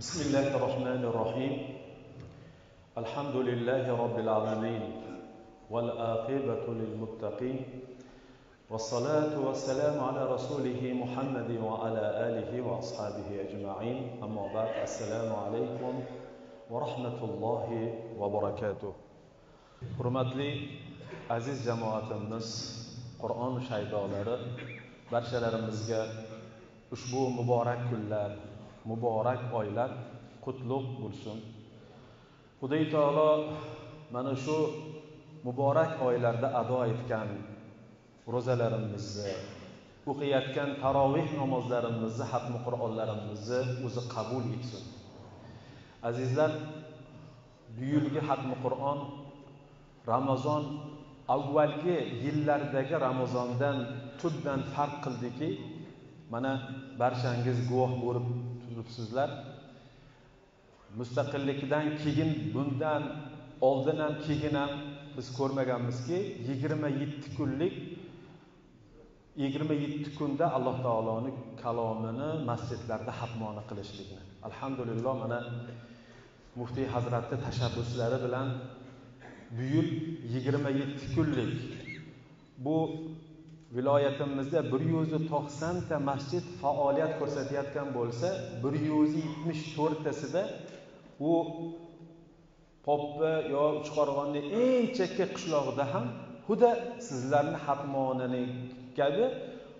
بسم الله الرحمن الرحيم. الحمد لله رب العالمين والآقبة للمتقين والصلاة والسلام على رسوله محمد وعلى آله وأصحابه أجمعين. أما بعد السلام عليكم ورحمة الله وبركاته. Hurmatli aziz jamoatimiz qur'on shaydolari barchalarimizga ushbu muborak kunlar muborak oylar qutlug' bo'lsin. Xudoy taolo mana shu muborak oylarda ado etgan ro'zalarimizni o'qiyotgan taroveh namozlarimizni hatmi qur'onlarimizni o'zi qabul etsin. Azizlar bu yilgi hatmi qur'on ramazon avvalgi yillardagi ramazondan tubdan farq qildiki mana barchangiz guvoh bo'lib turibsizlar mustaqillikdan keyin bundan oldin ham keyin ham biz ko'rmaganmizki yigirma yetti kunlik yigirma yetti kunda alloh taoloni kalomini masjidlarda hatmona qilishlikni. Alhamdulillah mana muftiy hazratni tashabbuslari bilan bu yil yigirma yetti kunlik bu viloyatimizda bir yuz to'qsonta masjid faoliyat ko'rsatayotgan bo'lsa bir yuz yetmish to'rttasida u poppa yo uchqo'rg'onni eng chekka qishlog'ida ham xuddi sizlarni hatmonini kabi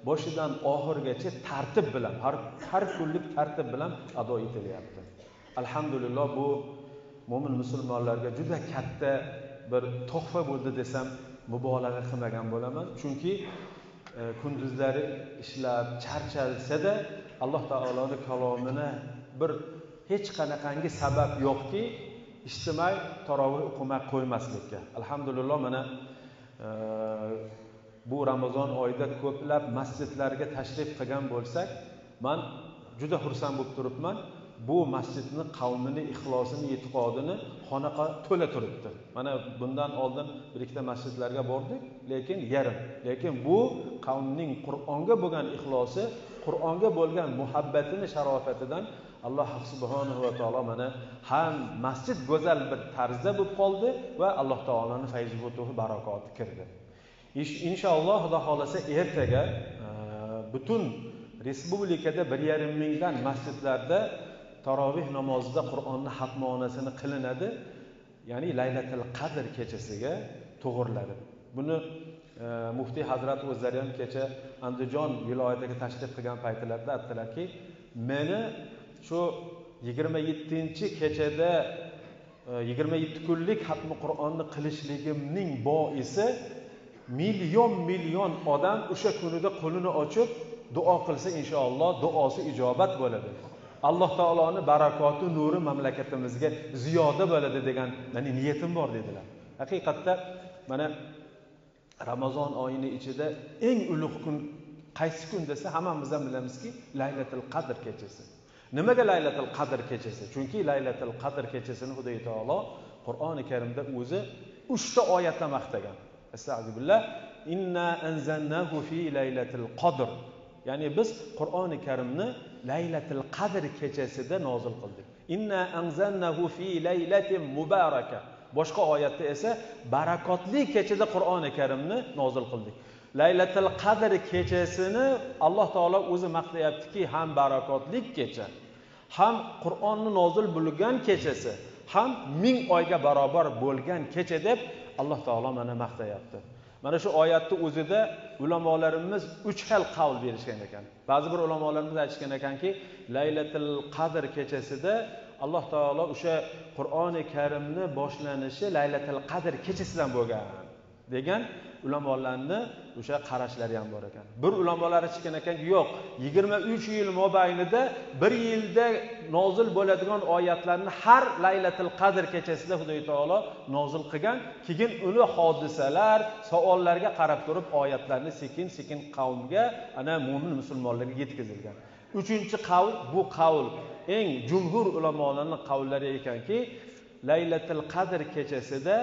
boshidan oxirigacha tartib bilan har har kunlik tartib bilan ado etilyapti. Alhamdulillah bu mo'min musulmonlarga juda katta bir tuhfa bo'ldi desam mubolag'a qilmagan bo'laman. Chunki E, kunduzlari ishlab charchalsada alloh taoloni kalomini bir hech qanaqangi sabab yo'qki ijtimoiy taroveh o'qimay qo'ymaslikka. Alhamdulillah mana e, bu ramazon oyida ko'plab masjidlarga tashrif qilgan bo'lsak man juda xursand bo'lib turibman. Bu masjidni qavmini ixlosini e'tiqodini xonaqa to'la turibdi. Mana bundan oldin bir ikkita masjidlarga bordik lekin yarim. Lekin bu qavmning qur'onga bo'lgan ixlosi qur'onga bo'lgan muhabbatini sharofatidan alloh subhanahu va taolo mana ham masjid go'zal bir tarzda bo'lib qoldi va alloh taoloni fayzi futuhi barakoti kirdi. Inshaalloh xudo xohlasa ertaga butun respublikada bir yarim mingdan masjidlarda taroveh namozida qur'onni hatmonasini qilinadi. Ya'ni laylatil qadr kechasiga to'g'irladi buni e, muftiy hazrat o'zlari ham kecha andijon viloyatiga tashrif qilgan paytlarida aytdilarki meni shu yigirma yettinchi kechada e, yigirma yetti kunlik hatmi qur'onni qilishligimning boisi million million odam o'sha kunida qo'lini ochib duo qilsa inshaalloh duosi ijobat bo'ladi. Alloh taoloni barakoti nuri mamlakatimizga ziyoda bo'ladi degan mani niyatim bor dedilar. Haqiqatda mana ramazon oyini ichida eng ulug' kun qaysi kun desa hammamiz ham bilamizki laylatil qadr kechasi. Nimaga laylatil qadr kechasi? Chunki laylatil qadr kechasini xudo taolo qur'oni karimda o'zi uchta oyatda maqtagan astag'firullah. Inna anzalnahu fi laylatil qadr. Ya'ni biz qur'oni karimni laylatil qadr kechasida nozil qildik. Inna anzalnahu fi laylatin mubaraka. Boshqa oyatda esa barakotli kechada qur'oni karimni nozil qildik. Laylatil qadr kechasini alloh taolo o'zi maqtayaptiki ham barakotli kecha ham qur'onni nozil bo'lgan kechasi ham ming oyga barobar bo'lgan kecha deb alloh taolo mana maqtayapti. Mana shu oyatni o'zida ulamolarimiz uch xil qavl berishgan ekan. Ba'zi bir ulamolarimiz aytishgan ekanki laylatil qadr kechasida alloh taolo o'sha qur'oni karimni boshlanishi laylatil qadr kechasidan bo'lgan degan ulamolarni o'sha qarashlari ham bor ekan. Bir ulamolar aytishgan ekanki yo'q yigirma uch yil mobaynida bir yilda nozil bo'ladigan oyatlarni har laylatil qadr kechasida xudoy taolo nozil qilgan keyin uni hodisalar savollarga qarab turib oyatlarni sekin sekin qavmga ana mo'min musulmonlarga yetkazilgan. Uchinchi qavl bu qavl. Eng jumhur ulamolarni qavllari ekanki laylatil qadr kechasida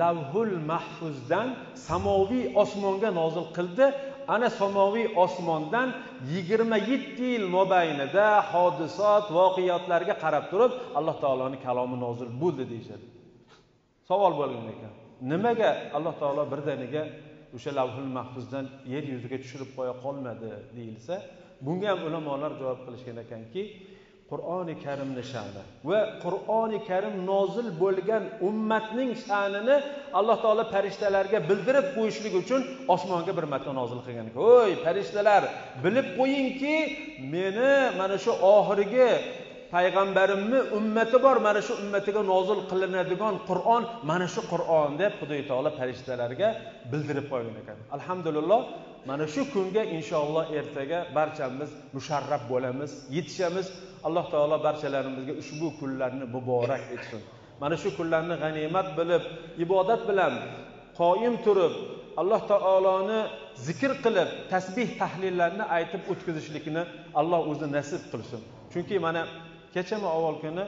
lavhul mahfuzdan samoviy osmonga nozil qildi. Ana samoviy osmondan yigirma yetti yil mobaynida hodisot voqeotlarga qarab turib alloh taoloni kalomi nozil bo'ldi deyishadi. Savol bo'lgan ekan. Nimaga alloh taolo birdaniga o'sha lavhul mahfuzdan yer yuziga tushirib qo'ya qolmadi deyilsa bunga ham ulamolar javob qilishgan ekanki qur'oni karimni sha'ni va qur'oni karim nozil bo'lgan ummatning sha'nini alloh taolo farishtalarga bildirib qo'yishlik uchun osmonga bir marta nozil qilgan ho'y farishtalar bilib qo'yingki meni mana shu oxirgi payg'ambarimni ummati bor mana shu ummatiga nozil qilinadigan qur'on mana shu qur'on deb xudo taolo farishtalarga bildirib qo'ygan ekan. Alhamdulillah mana shu kunga inshaalloh ertaga barchamiz musharraf bo'lamiz yetishamiz. Alloh taolo barchalarimizga ushbu kunlarni muborak etsin. Mana shu kunlarni g'animat bilib ibodat bilan qoyim turib alloh taoloni zikr qilib tasbih tahlillarni aytib o'tkazishlikni alloh o'zi nasib qilsin. Chunki mana kechami avval kuni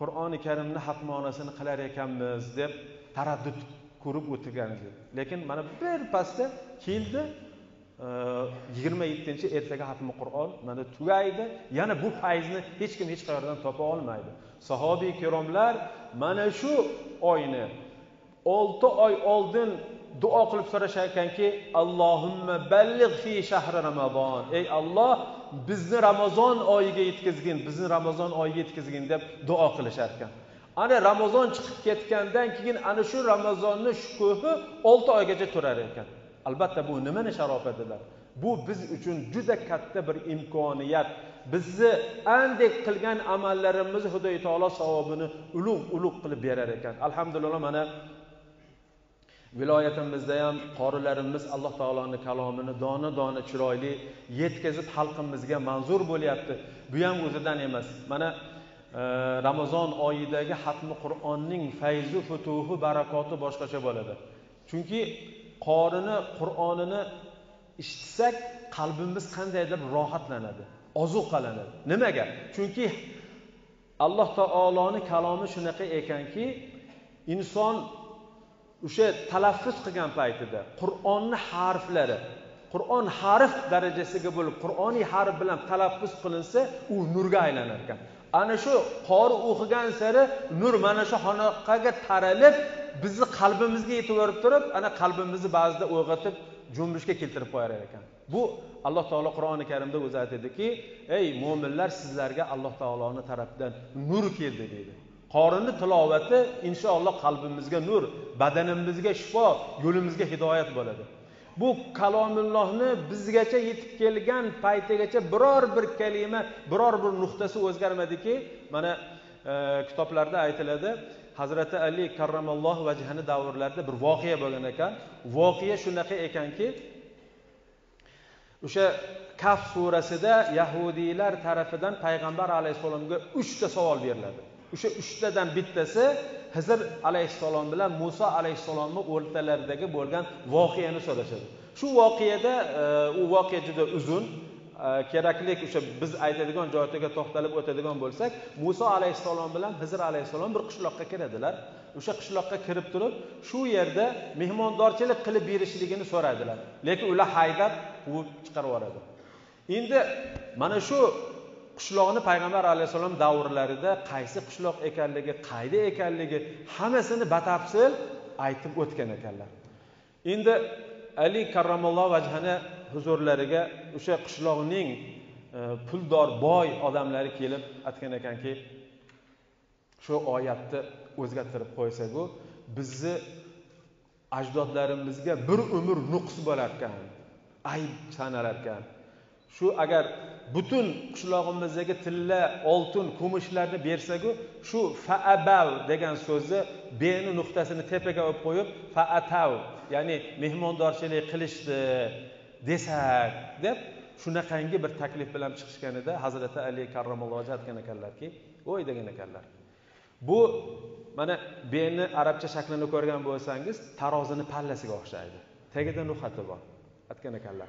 qur'oni karimni hatmonasini qilar ekanmiz deb taraddud ko'rib o'tirgan edik lekin mana birpasda keldi yigirma yettinchi ertaga hatmi qur'on mana tugaydi. Yana bu fayzni hech kim hech qayerdan topa olmaydi. Sahobiy ikromlar mana shu oyni olti oy oldin duo qilib so'rashar ekanki allohimma balligh fi shahri ramazon ey alloh bizni ramazon oyiga yetkazgin bizni ramazon oyiga yetkazgin deb duo qilishar ekan ana ramazon chiqib ketgandan keyin ana shu ramazonni shukuhi olti oygacha turar ekan. Albatta bu nimani sharofatidir bu biz uchun juda katta bir imkoniyat. Bizni andek qilgan amallarimizni xudoy taolo savobini ulug' ulug' qilib berar ekan. Alhamdulillah mana viloyatimizda ham qorilarimiz alloh taoloni kalomini dona dona chiroyli yetkazib xalqimizga manzur bo'lyapti. Bu ham o'zidan emas. Mana e, ramazon oyidagi hatmi qur'onning fayzu futuhi barakoti boshqacha bo'ladi. Chunki qorini qur'onini eshitsak qalbimiz qandaydir rohatlanadi ozuqalanadi. Nimaga? Chunki alloh taoloni kalomi shunaqa ekanki inson o'sha talaffuz qilgan paytida qur'onni harflari qur'on harf darajasiga bo'lib qur'oniy harf bilan talaffuz qilinsa u nurga aylanar ekan ana shu qori o'qigan sari nur mana shu xonaqaga taralib bizni qalbimizga yetaverib turib ana qalbimizni ba'zida uyg'otib junbishga keltirib qo'yar ekan. Bu alloh taolo qur'oni karimda o'zi aytadiki ey mo'minlar sizlarga alloh taoloni tarafidan nur keldi deydi. Qorinni tilovati inshaalloh qalbimizga nur badanimizga shifo yo'limizga hidoyat bo'ladi. Bu kalomullohni bizgacha yetib kelgan paytigacha biror bir kalima biror bir nuqtasi o'zgarmadiki mana e, kitoblarda aytiladi hazrati ali karramalloh vajhani davrlarida bir voqea bo'lgan ekan. Voqea shunaqa ekanki o'sha kaf surasida yahudiylar tarafidan payg'ambar alayhissalomga uchta savol beriladi. O'sha uchtadan bittasi hizr alayhissalom bilan muso alayhissalomni o'rtalaridagi bo'lgan voqeani so'rashadi. Shu voqeada e, u voqea juda uzun. Э, keraklik o'sha biz aytadigan joyiga to'xtalib o'tadigan bo'lsak muso alayhissalom bilan hizr alayhissalom bir qishloqqa kiradilar. O'sha qishloqqa kirib turib shu yerda mehmondorchilik qilib berishligini so'radilar. Lekin ular haydab quvib chiqarib yuboradi. Endi mana shu qishloqni payg'ambar alayhissalom davrlarida qaysi qishloq ekanligi qayda ekanligi hammasini batafsil aytib o'tgan ekanlar. Endi ali karramalloh vajhani huzurlariga o'sha qishloqning e, puldor boy odamlari kelib aytgan ekanki shu oyatni o'zgartirib qo'ysaku bizni ajdodlarimizga bir umr nuqs bo'larkan ayb sanalar ekan shu agar butun qishlog'imizdagi tilla oltin kumushlarni bersaku shu faabav degan so'zni beni nuqtasini tepaga olib qo'yib faatav ya'ni mehmondorchilik qilishdi. Desak deb shunaqangi bir taklif bilan chiqishganida hazrati ali karramallohu aytgan ekanlarki voy degan ekanlar. Bu mana beni arabcha shaklini ko'rgan bo'lsangiz tarozini pallasiga o'xshaydi. Tagida nuqati bor aytgan ekanlar.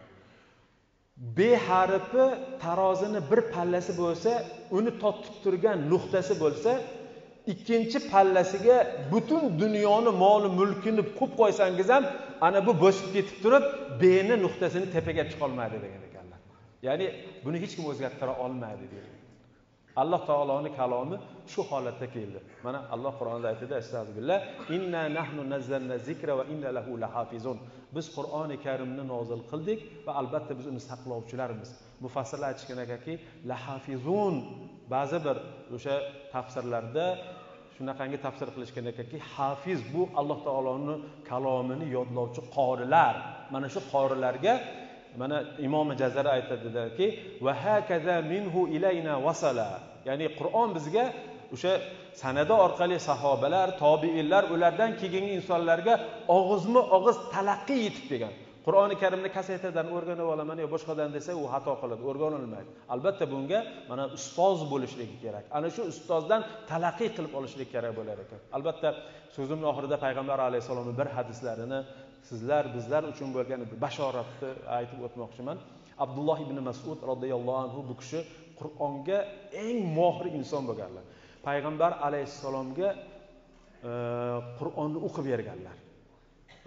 B harfi tarozini bir pallasi bo'lsa uni totib turgan nuqtasi bo'lsa ikkinchi pallasiga butun dunyoni moli mulkini qo'yib qo'ysangiz ham ana bu bo'sib ketib turib beni nuqtasini tepaga chiqolmaydi degan ekanlar. Ya'ni buni hech kim o'zgartira olmaydi deydi alloh taoloni kalomi shu holatda keldi. Mana alloh qur'onda aytadi astag'firullah inna nahnu nazzalna zikra va inna lahu lahafizun. Biz qur'oni karimni nozil qildik va albatta biz uni saqlovchilarmiz mufassirlar aytishgan ekanki lahafizun. Ba'zi bir o'sha tafsirlarda shunaqangi tafsir qilishgan ekanki hafiz bu alloh taoloni kalomini yodlovchi qorilar. Mana shu qorilarga mana imom jazari aytadilarki va hakaza minhu ilayna vasala ya'ni qur'on bizga o'sha sanada orqali sahobalar tobiinlar ulardan keyingi insonlarga og'izma og'iz talaqqiy yetib kelgan. Qur'oni karimni kasetadan o'rganib olaman yo boshqadan desa u xato qiladi o'rganilmaydi. Albatta bunga mana ustoz bo'lishligi kerak. Ana shu ustozdan talaqqiy qilib olishlik kerak bo'lar ekan. Albatta so'zimni oxirida payg'ambar alayhissalomni bir hadislarini sizlar bizlar uchun bo'lgan bashoratni aytib o'tmoqchiman. Abdulloh ibn masud roziyallohu anhu bu kishi qur'onga eng mohir inson bo'lganlar. Payg'ambar alayhissalomga e, qur'onni o'qib berganlar.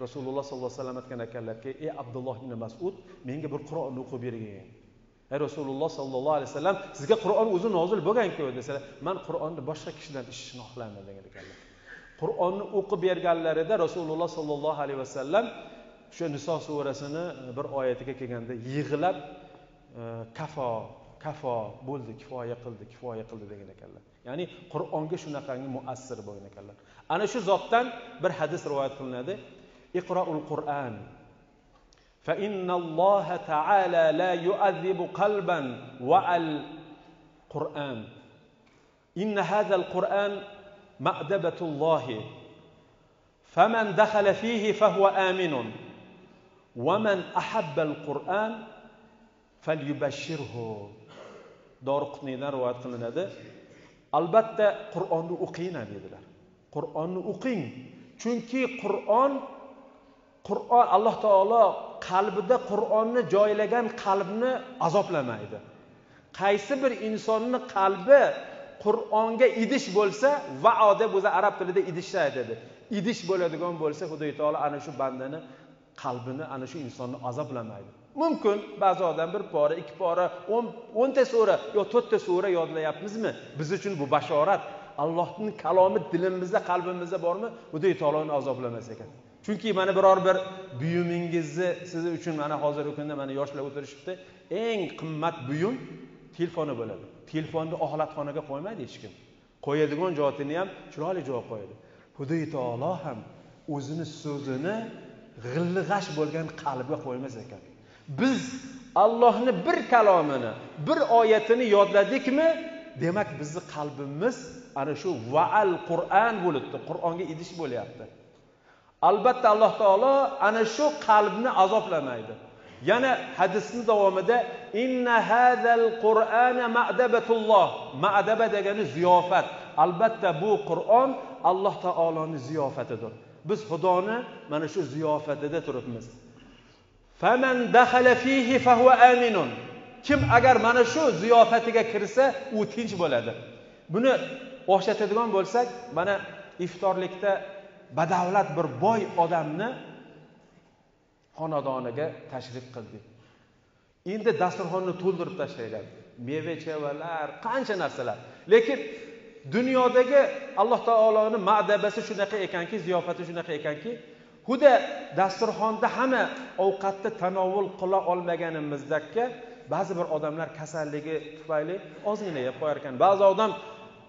Rasululloh sollallohu alayhi vasallam aytgan ekanlarki ey abdulloh ibn masud menga bir qur'onni o'qib bergin ey rasululloh sollallohu alayhi vasallam sizga qur'on o'zi nozil bo'lganku desalar man qur'onni boshqa kishidan eshitishni xohlayman degan ekanlar. Qur'onni o'qib berganlarida rasululloh sollallohu alayhi vasallam o'sha niso surasini e, bir oyatiga kelganda yig'lab e, kafo kafo bo'ldi kifoya qildi kifoya qildi degan ekanlar. Ya'ni qur'onga shunaqangi muassir bo'lgan ekanlar. Ana shu zotdan bir hadis rivoyat qilinadi. اقرأوا القرآن. فإن الله تعالى لا يؤذب قلبا والقرآن. إن هذا القرآن مأدبة الله. فمن دخل فيه فهو آمن. ومن أحب القرآن فليبشره. دور قطنينار واتقلنا ألبتة قرآن أقين قرآن أقين. çünkü قرآن qur'on alloh taolo qalbida qur'onni joylagan qalbni azoblamaydi qaysi bir insonni qalbi qur'onga idish bo'lsa vao deb o'zi arab tilida idishda aytadi idish bo'ladigan bo'lsa xudo taolo ana shu bandani qalbini ana shu insonni azoblamaydi mumkin ba'zi odam bir pora ikki pora o'nta sura yo to'rtta sura yodlayapmizmi? Biz uchun bu bashorat. Allohning kalomi dilimizda qalbimizda bormi? Xudo taoloni azoblamas ekan. Chunki mana biror bir buyumingizni siz uchun mana hozirgi kunda mana yoshlar o'tirishibdi. Eng qimmat buyum telefoni bo'ladi. Telefonni oxlatxonaga qo'ymaydi hech kim. Qo'yadigan joyini ham chiroyli joy qo'yadi. Xudo taolo ham o'zini so'zini g'illig'ash bo'lgan qalbga qo'ymas ekan. Biz allohni bir kalomini bir oyatini yodladikmi demak bizni qalbimiz ana shu vaal qur'an bo'libdi. Qur'onga idish bo'lyapti. Albatta alloh taolo ana shu qalbni azoblamaydi yana hadisni davomida inna hadal qur'ana ma'dabatulloh. Ma'daba degani ziyofat. Albatta bu qur'on alloh taoloni ziyofatidir. Biz xudoni mana shu ziyofatida turibmiz. Faman dakhala fihi fahuva aminun. Kim agar mana shu ziyofatiga kirsa u tinch bo'ladi. Buni o'xshatadigan bo'lsak mana iftorlikda badavlat bir boy odamni xonadoniga tashrif qildik. Endi dasturxonni to'ldirib tashlaydi meva chevalar qancha narsalar. Lekin dunyodagi alloh taoloni ma'dabasi shunaqa ekanki ziyofati shunaqa ekanki huda dasturxonda hamma ovqatni tanovul qila olmaganimizdaka ba'zi bir odamlar kasalligi tufayli ozgina yeb qo'yar ekan. Ba'zi odam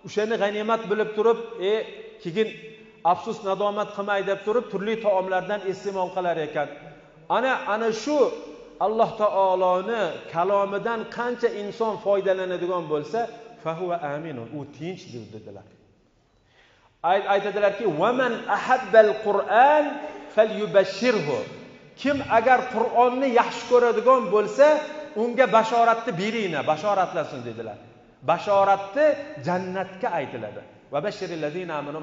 o'shani g'animat bilib turib e keyin afsus nadomat qilmay deb turib turli taomlardan iste'mol qilar ekan. Ana ana shu alloh taoloni kalomidan qancha inson foydalanadigan bo'lsa fahuva aminun u tinch dedilar. Aytadilarki vaman ahabbal qur'an falyubashshirhu. Kim agar qur'onni yaxshi ko'radigan bo'lsa unga bashoratni beringlar bashoratlasin dedilar. Bashoratni jannatga aytiladi. Va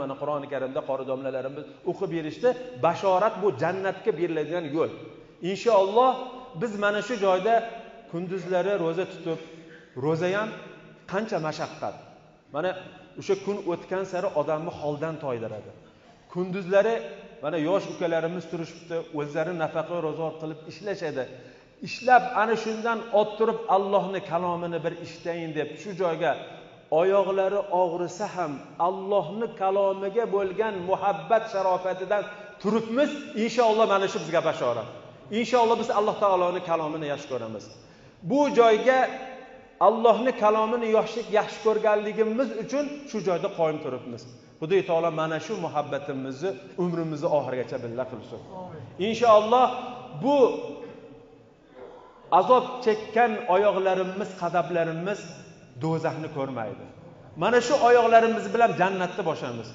mana qur'oni karimda qori domlalarimiz o'qib berishdi bashorat bu jannatga beriladigan yo'l. Inshaalloh biz mana shu joyda kunduzlari ro'za tutib ro'za ham qancha mashaqqat. Mana o'sha kun o'tgan sari odamni holdan toydiradi. Kunduzlari mana yosh ukalarimiz turishibdi o'zlari nafaqa ro'zg'or qilib ishlashadi. Ishlab ana shundan ot allohni kalomini bir eshitayin deb shu joyga oyoqlari og'risa ham allohni kalomiga bo'lgan muhabbat sharofatidan turibmiz inshaalloh mana shu bizga bashorat inshaalloh biz alloh taoloni kalomini yaxshi ko'ramiz. Bu joyga allohni kalomini yaxshi yaxshi ko'rganligimiz uchun shu joyda qoyim turibmiz. Xudo taolo mana shu muhabbatimizni umrimizni oxirigacha billa qilsin. Inshaalloh bu azob chekkan oyoqlarimiz qadamlarimiz do'zaxni ko'rmaydi. Mana shu oyoqlarimiz bilan jannatni boshlaymiz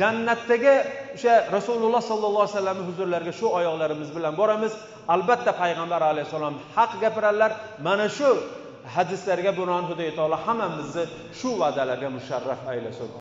jannatdagi o'sha rasululloh sollallohu alayhi vasallamni huzurlariga shu oyoqlarimiz bilan boramiz. Albatta payg'ambar alayhissalom haq gapiradilar mana shu hadislarga binoan xudo taolo hammamizni shu va'dalarga musharraf aylasin.